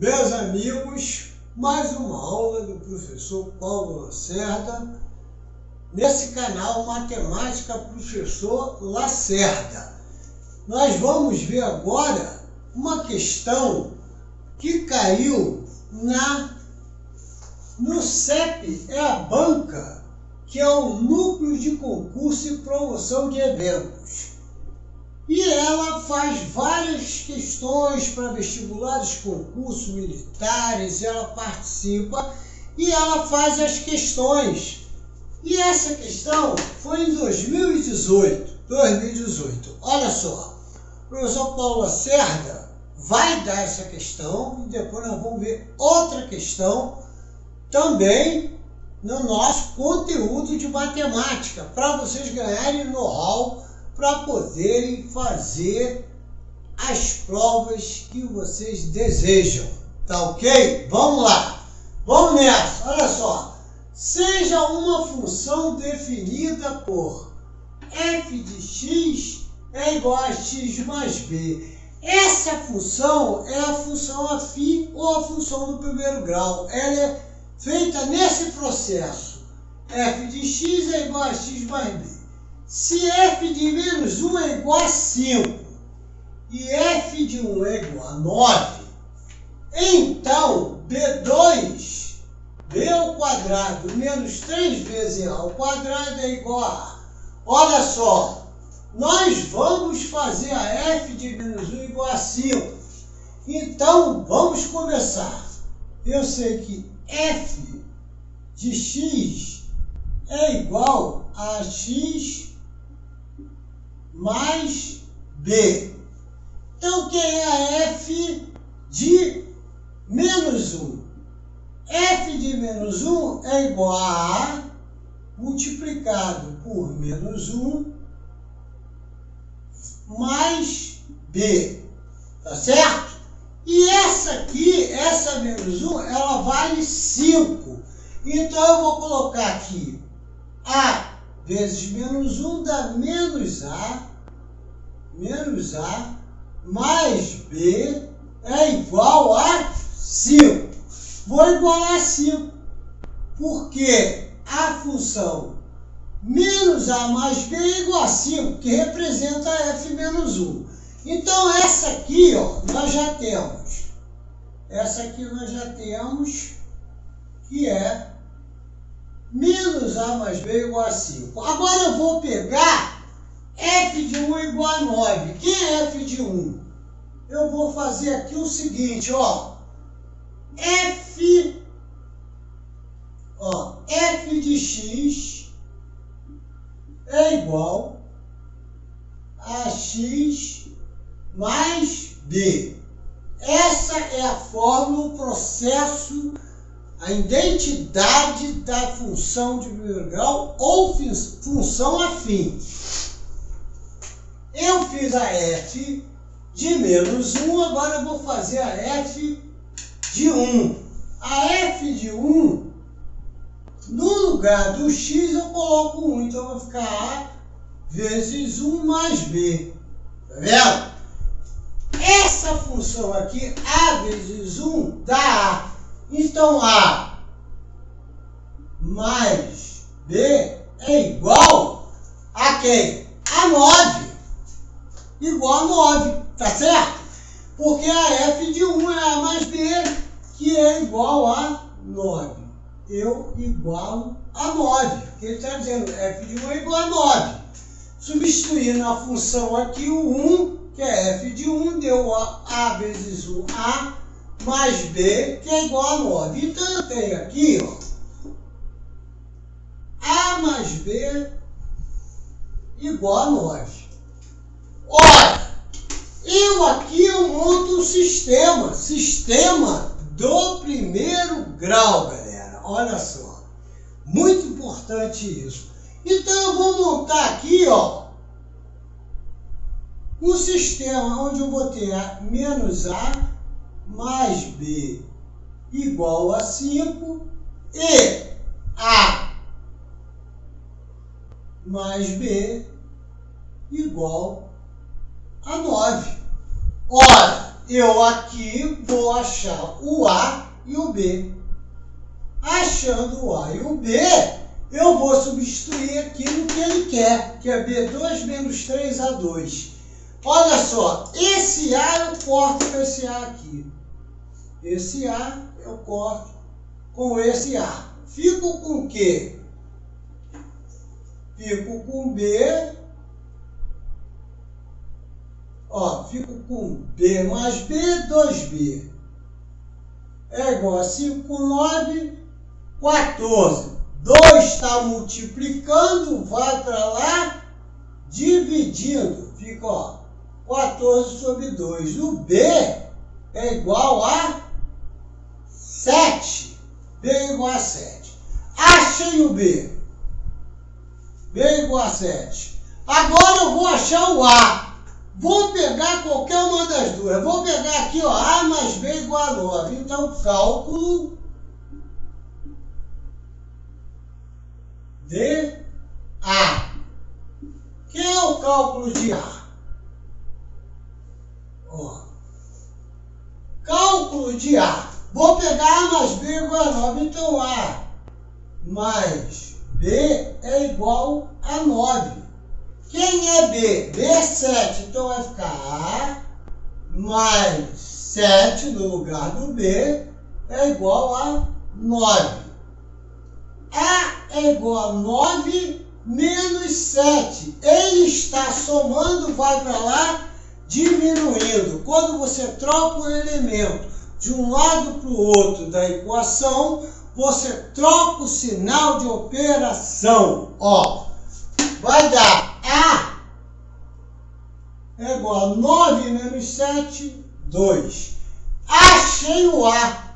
Meus amigos, mais uma aula do professor Paulo Lacerda, nesse canal Matemática Professor Lacerda. Nós vamos ver agora uma questão que caiu na no CEP, é a banca, que é o Núcleo de Concurso e Promoção de Eventos. E ela faz várias questões para vestibulares, concursos militares, ela participa e ela faz as questões. E essa questão foi em 2018. 2018. Olha só, o professor Paulo Lacerda vai dar essa questão e depois nós vamos ver outra questão também no nosso conteúdo de matemática, para vocês ganharem know-how para poderem fazer as provas que vocês desejam. Tá ok? Vamos lá. Vamos nessa. Olha só. Seja uma função definida por f de x é igual a x mais b. Essa função é a função afim ou a função do primeiro grau. Ela é feita nesse processo. f de x é igual a x mais b. Se f de menos 1 é igual a 5 e f de 1 é igual a 9, então b2, b ao quadrado menos 3 vezes a ao quadrado é igual a. Olha só, nós vamos fazer a f de menos 1 igual a 5. Então, vamos começar. Eu sei que f de x é igual a x mais B. Então, quem é F de menos 1? F de menos 1 é igual a A multiplicado por menos 1 mais B. Tá certo? E essa aqui, essa menos 1, ela vale 5. Então, eu vou colocar aqui A vezes menos 1 dá menos A menos A mais B é igual a 5. Vou igualar a 5, porque a função menos A mais B é igual a 5, que representa F menos 1. Então, essa aqui, ó, nós já temos. Essa aqui nós já temos, que é menos A mais B igual a 5. Agora eu vou pegar f de 1 é igual a 9. Quem é f de 1? Eu vou fazer aqui o seguinte, ó. f, ó, f de x é igual a x mais b. Essa é a fórmula, o processo, a identidade da função de primeiro grau ou função afim. Eu fiz a f de menos 1, agora eu vou fazer a f de 1. A f de 1, no lugar do x eu coloco 1, então vai ficar a vezes 1 mais b. Tá vendo? Essa função aqui, a vezes 1, dá a. Então a mais b é igual a quem? A 9 igual a 9, tá certo? Porque a f de 1 é a mais b, que é igual a 9. Eu igualo a 9, porque ele está dizendo f de 1 é igual a 9. Substituindo a função aqui, o 1, que é f de 1, deu a, a vezes 1a, mais b, que é igual a 9. Então, eu tenho aqui, ó, a mais b igual a 9. Ora, eu aqui eu monto um sistema, sistema do primeiro grau, galera. Olha só, muito importante isso. Então eu vou montar aqui, ó, um sistema onde eu botei a menos A mais B igual a 5 e A mais B igual a 9. Ora, eu aqui vou achar o A e o B. Achando o A e o B, eu vou substituir aqui no que ele quer, que é B2 menos 3A2. Olha só, esse A eu corto com esse A aqui. Esse A eu corto com esse A. Fico com o quê? Fico com B. Ó, fico com B mais B, 2B. É igual a 5 com 9, 14. 2 está multiplicando, vai para lá, dividindo. Fica, ó, 14 sobre 2. O B é igual a 7. B é igual a 7. Achei o B. B é igual a 7. Agora eu vou achar o A. Vou pegar qualquer uma das duas. Vou pegar aqui, ó, A mais B igual a 9. Então, cálculo de A. Que é o cálculo de A? Ó. Cálculo de A. Vou pegar A mais B igual a 9. Então, A mais B é igual a 9. Quem é B? B é 7. Então, vai ficar A mais 7 no lugar do B é igual a 9. A é igual a 9 menos 7. Ele está somando, vai para lá, diminuindo. Quando você troca o elemento de um lado para o outro da equação, você troca o sinal de operação. Ó, vai dar é igual a 9 menos 7, 2. Achei o A.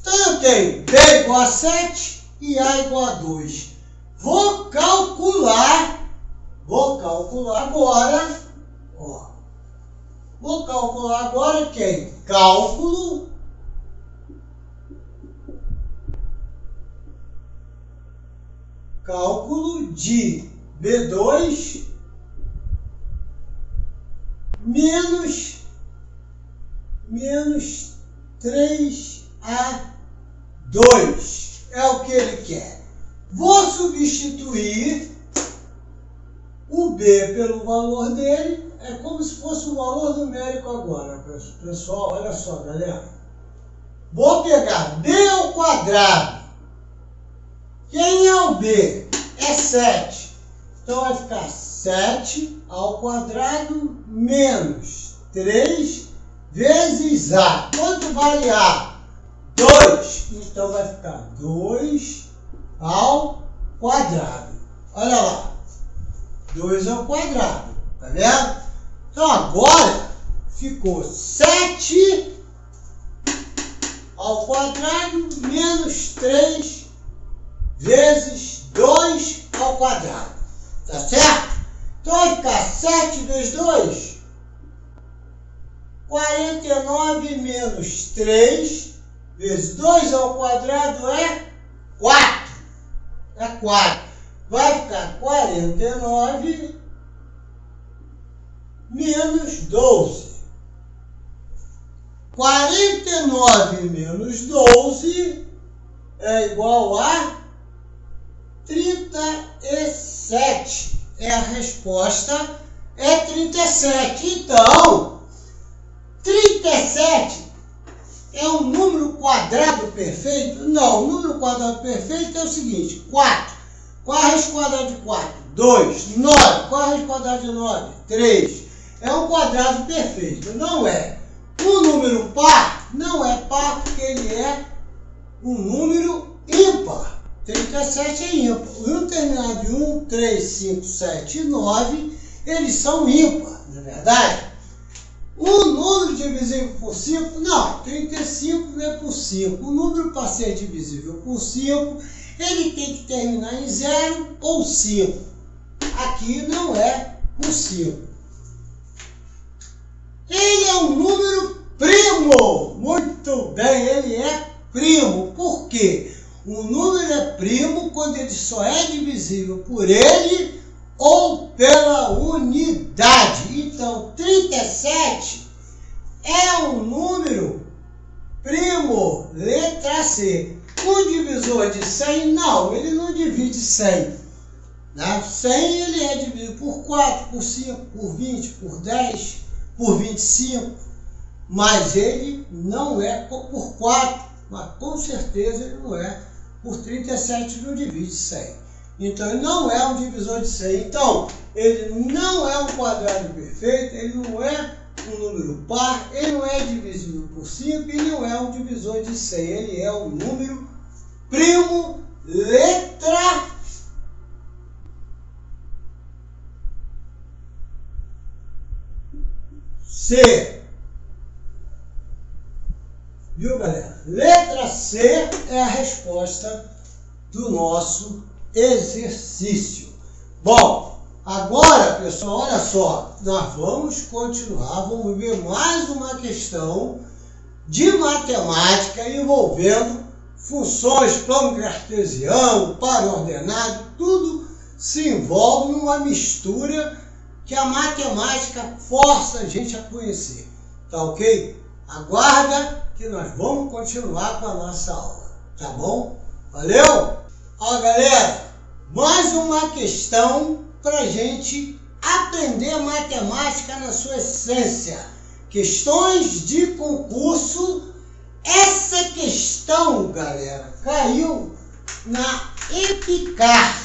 Então eu tenho B igual a 7 e A igual a 2. Vou calcular, vou calcular agora, ó. Vou calcular agora quem? Cálculo cálculo de B2 menos menos 3A 2 é o que ele quer. Vou substituir o B pelo valor dele, é como se fosse o valor numérico agora, pessoal. Olha só, galera. Vou pegar B ao quadrado. Quem é o B? É 7. Então vai ficar 7 ao quadrado menos 3 vezes A. Quanto vale A? 2. Então vai ficar 2 ao quadrado. Olha lá. 2 ao quadrado. Tá vendo? Então agora ficou 7 ao quadrado menos 3 vezes 2 ao quadrado. Tá certo? Ficar 7 vezes 2. 49 menos 3 vezes 2 ao quadrado é 4. É 4. Vai ficar 49 menos 12. 49 menos 12 é igual a 37. É a resposta, é 37. Então, 37 é um número quadrado perfeito? Não, o número quadrado perfeito é o seguinte: 4. Qual a raiz quadrada de 4? 2. 9. Qual a raiz quadrada de 9? 3. É um quadrado perfeito, não é? O número par não é par porque ele é um número ímpar. 37 é ímpar. O terminado em 1, 3, 5, 7 e 9, eles são ímpar, não é verdade? O número divisível por 5, não, 35 não é por 5. O número para ser divisível por 5, ele tem que terminar em 0 ou 5. Aqui não é por 5. Ele é um número primo. Muito bem, ele é primo. Por quê? O número é primo quando ele só é divisível por ele ou pela unidade. Então, 37 37 é um número primo, letra C. O divisor de 100, não, ele não divide 100. Né? 100 ele é dividido por 4, por 5, por 20, por 10, por 25, mas ele não é por 4, mas com certeza ele não é por 37, não divide 100. Então ele não é um divisor de 100. Então ele não é um quadrado perfeito, ele não é um número par, ele não é divisível por 5 e não é um divisor de 100. Ele é um número primo, letra C. Viu, galera? Letra C é a resposta do nosso exercício. Bom, agora, pessoal, olha só, nós vamos continuar, vamos ver mais uma questão de matemática envolvendo funções, plano cartesiano, par ordenado, tudo se envolve numa mistura que a matemática força a gente a conhecer. Tá ok? Aguarda que nós vamos continuar com a nossa aula. Tá bom? Valeu? Ó, galera, mais uma questão para gente aprender matemática na sua essência. Questões de concurso. Essa questão, galera, caiu na Epicar.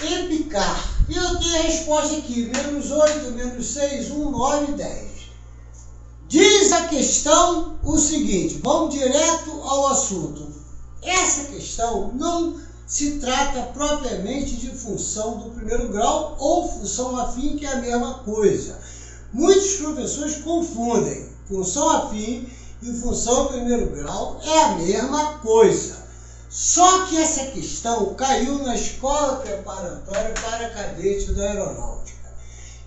Epicar. E eu tenho a resposta aqui, menos 8, menos 6, 1, 9, 10. Diz a questão o seguinte, vamos direto ao assunto. Essa questão não se trata propriamente de função do primeiro grau ou função afim, que é a mesma coisa. Muitos professores confundem função afim e função primeiro grau é a mesma coisa. Só que essa questão caiu na escola preparatória para cadete da aeronáutica.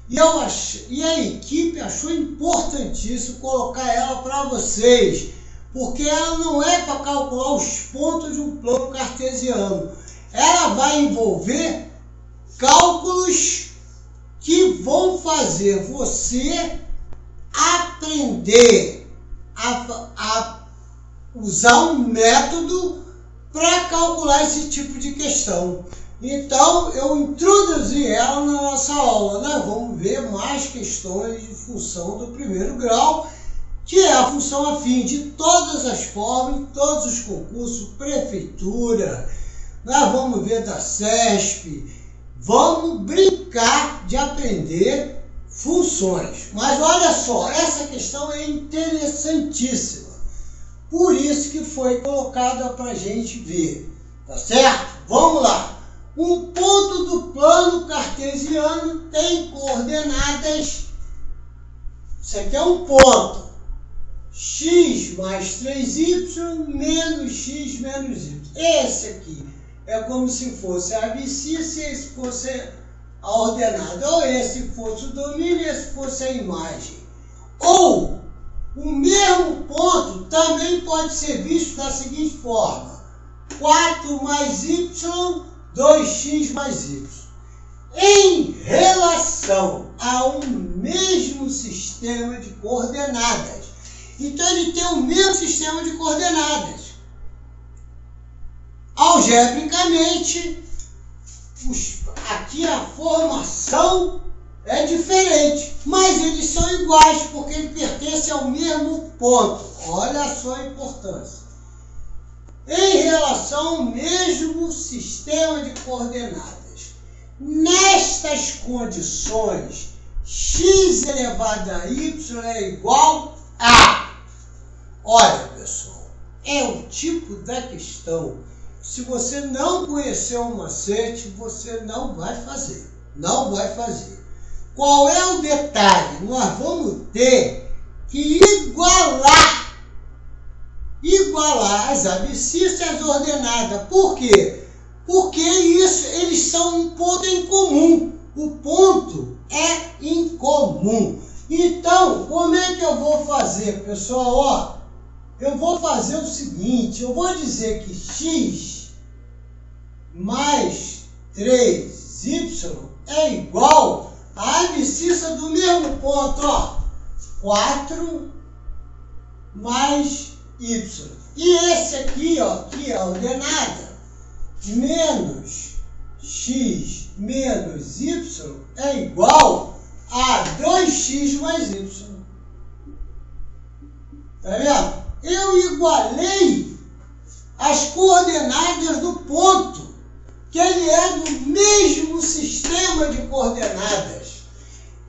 E, eu ach... e a equipe achou importantíssimo colocar ela para vocês, porque ela não é para calcular os pontos de um plano cartesiano. Ela vai envolver cálculos que vão fazer você aprender a, a usar um método para calcular esse tipo de questão. Então, eu introduzi ela na nossa aula. Nós vamos ver mais questões de função do primeiro grau, que é a função afim de todas as formas, todos os concursos, prefeitura. Nós vamos ver da CESP. Vamos brincar de aprender funções. Mas olha só, essa questão é interessantíssima. Por isso que foi colocada para a gente ver. Tá certo? Vamos lá. Um ponto do plano cartesiano tem coordenadas. Isso aqui é um ponto. x mais 3y menos x menos y. Esse aqui é como se fosse a abscissa e esse fosse a ordenada. Ou esse fosse o domínio e esse fosse a imagem. Ou o mesmo ponto também pode ser visto da seguinte forma: 4 mais y, 2x mais y. Em relação a um mesmo sistema de coordenadas. Então ele tem o mesmo sistema de coordenadas. Algebricamente, aqui a formação é diferente, mas eles são iguais porque ele pertence ao mesmo ponto. Olha a sua importância. Em relação ao mesmo sistema de coordenadas. Nestas condições, x elevado a y é igual a. Olha, pessoal, é o tipo da questão. Se você não conhecer o macete, você não vai fazer. Não vai fazer. Qual é o detalhe? Nós vamos ter que igualar, igualar as abscissas as ordenadas. Por quê? Porque isso, eles são um ponto em comum. O ponto é incomum. Então, como é que eu vou fazer, pessoal? Ó, eu vou fazer o seguinte, eu vou dizer que x mais 3y é igual a abscissa do mesmo ponto, ó. 4 mais y. E esse aqui, ó, que é a ordenada, menos x menos y é igual a 2x mais y. Tá vendo? Eu igualei as coordenadas do ponto, que ele é do mesmo sistema de coordenadas.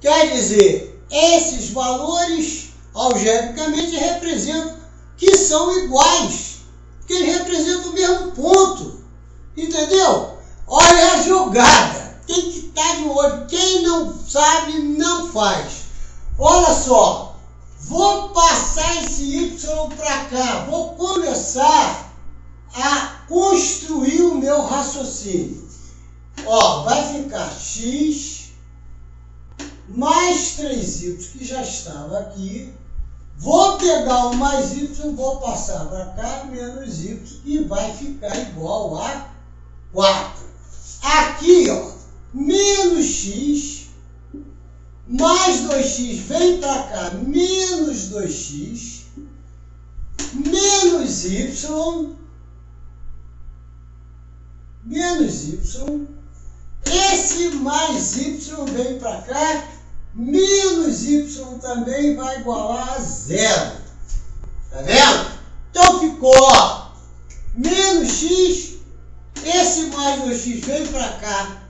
Quer dizer, esses valores algebricamente representam que são iguais, que eles representam o mesmo ponto. Entendeu? Olha a jogada. Tem que estar de olho. Quem não sabe, não faz. Olha só. Vou passar esse Y para cá. Vou começar a construir o meu raciocínio. Ó, vai ficar X mais 3Y, que já estava aqui. Vou pegar o mais Y, vou passar para cá, menos Y, e vai ficar igual a 4. Aqui, ó, menos x, mais 2x vem para cá, menos 2x, menos y, menos y, esse mais y vem para cá, menos y também vai igualar a zero. Tá vendo? Então ficou, menos x esse mais 2x veio para cá.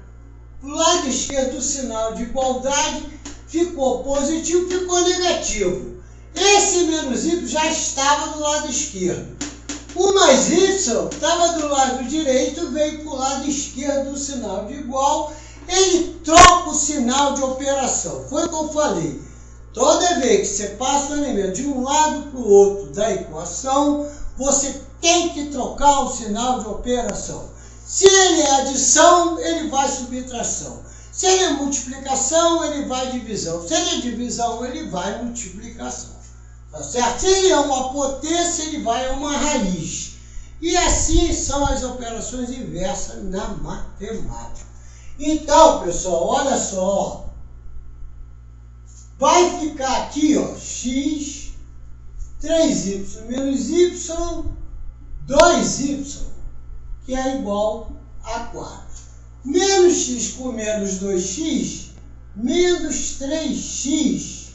Do lado esquerdo, o sinal de igualdade ficou positivo, ficou negativo. Esse menos y já estava do lado esquerdo. O mais y estava do lado direito, veio para o lado esquerdo do sinal de igual. Ele troca o sinal de operação. Foi o que eu falei. Toda vez que você passa o elemento de um lado para o outro da equação, você tem que trocar o sinal de operação. Se ele é adição, ele vai subtração. Se ele é multiplicação, ele vai divisão. Se ele é divisão, ele vai multiplicação. Tá certo? Se ele é uma potência, ele vai a uma raiz. E assim são as operações inversas na matemática. Então, pessoal, olha só. Vai ficar aqui, ó, x, 3y menos y, 2y que é igual a 4. Menos x com menos 2x, menos 3x,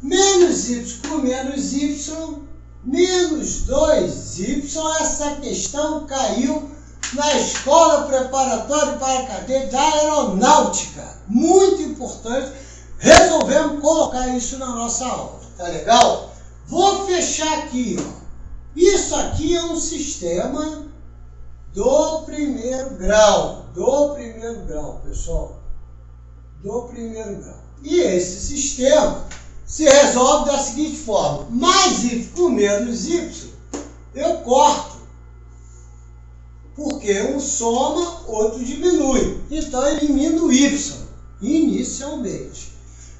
menos y com menos y, menos 2y. Essa questão caiu na escola preparatória para a cadeia da aeronáutica. Muito importante. Resolvemos colocar isso na nossa aula. Tá legal? Vou fechar aqui, ó. Isso aqui é um sistema do primeiro grau, do primeiro grau, pessoal, do primeiro grau. E esse sistema se resolve da seguinte forma: mais y com menos y, eu corto. Porque um soma, outro diminui. Então elimino y inicialmente.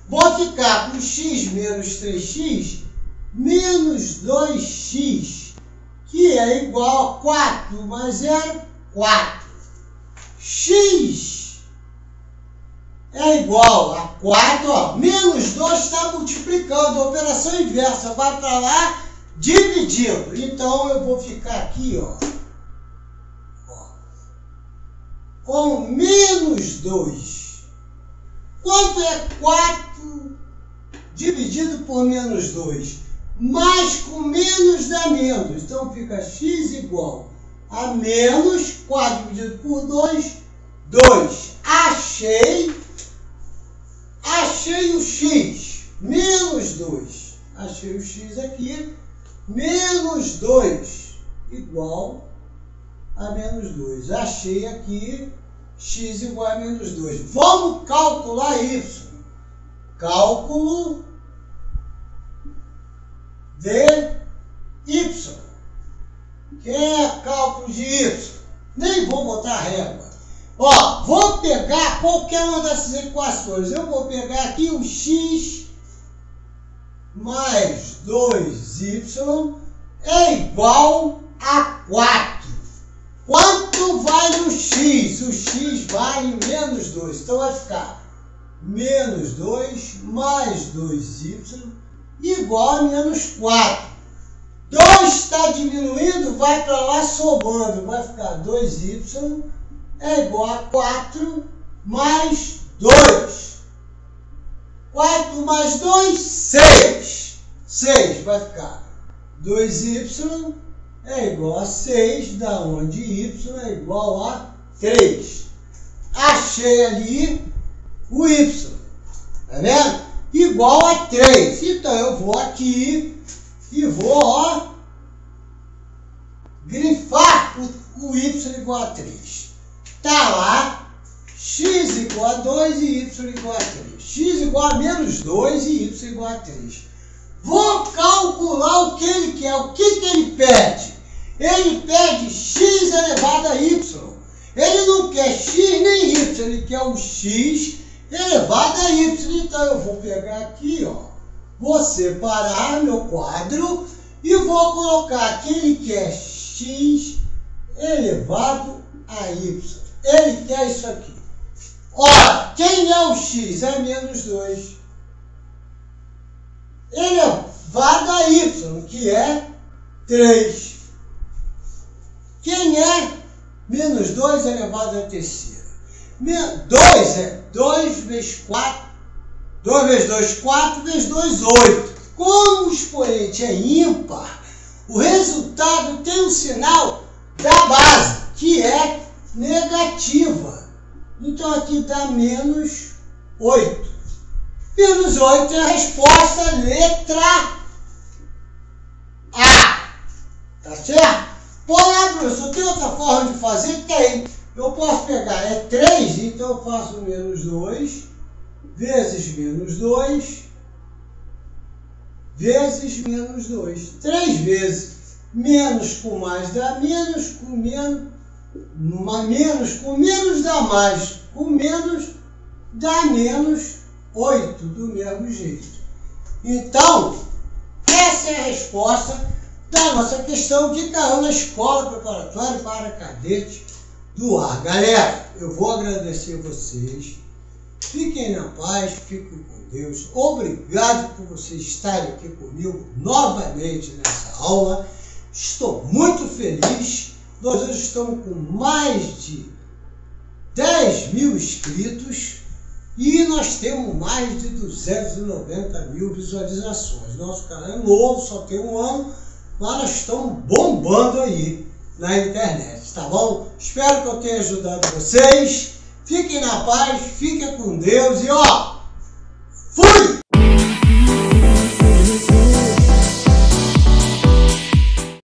Vou ficar com x menos 3x menos 2x que é igual a 4 mais 0, 4. x é igual a 4, ó, menos 2 está multiplicando, operação inversa vai para lá, dividindo. Então eu vou ficar aqui, ó com menos 2. Quanto é 4 dividido por menos 2? mais com menos dá menos. Então fica x igual a menos 4 dividido por 2, 2. Achei, achei o x, menos 2. Achei o x aqui, menos 2 igual a menos 2. Achei aqui x igual a menos 2. Vamos calcular isso. Cálculo de y. Quem é cálculo de y? Nem vou botar régua. Ó, vou pegar qualquer uma dessas equações. Eu vou pegar aqui o x mais 2y é igual a 4. Quanto vale o x? O x vale menos 2. Então vai ficar menos 2 mais 2y igual a menos 4. 2 está diminuindo, vai para lá somando, vai ficar 2y é igual a 4 mais 2. 4 mais 2, 6. 6 vai ficar 2y é igual a 6, da onde y é igual a 3. Achei ali o y. Tá vendo? Igual a 3. Então eu vou aqui e vou ó, grifar o, o y igual a 3. Tá lá x igual a 2 e y igual a 3. x igual a menos 2 e y igual a 3. Vou calcular o que ele quer. O que, que ele pede? Ele pede x elevado a y. Ele não quer x nem y, ele quer o x elevado a y. Então eu vou pegar aqui, ó, vou separar meu quadro e vou colocar que ele quer x elevado a y. Ele quer isso aqui. Ora, quem é o x? É menos 2. Elevado a y, que é 3. Quem é menos 2 elevado à terceira? 2 é 2 vezes 4. 2 vezes 2, 4 vezes 2, 8. Como o expoente é ímpar, o resultado tem um sinal da base, que é negativa. Então aqui dá menos 8. Menos 8 é a resposta letra A. Tá certo? Olá, professor, tem outra forma de fazer? Tem. Eu posso pegar, é 3, então eu faço menos 2, vezes menos 2, vezes menos 2. 3 vezes. Menos com mais dá menos, com menos, menos com menos dá mais, com menos dá menos 8, do mesmo jeito. Então, essa é a resposta da nossa questão que caiu na escola preparatória para cadete do ar. Galera, eu vou agradecer vocês. Fiquem na paz, fiquem com Deus. Obrigado por vocês estarem aqui comigo novamente nessa aula. Estou muito feliz. Nós hoje estamos com mais de 10 mil inscritos e nós temos mais de 290 mil visualizações. Nosso canal é novo, só tem um ano nós estamos bombando aí na internet, tá bom? Espero que eu tenha ajudado vocês. Fiquem na paz, fiquem com Deus e ó,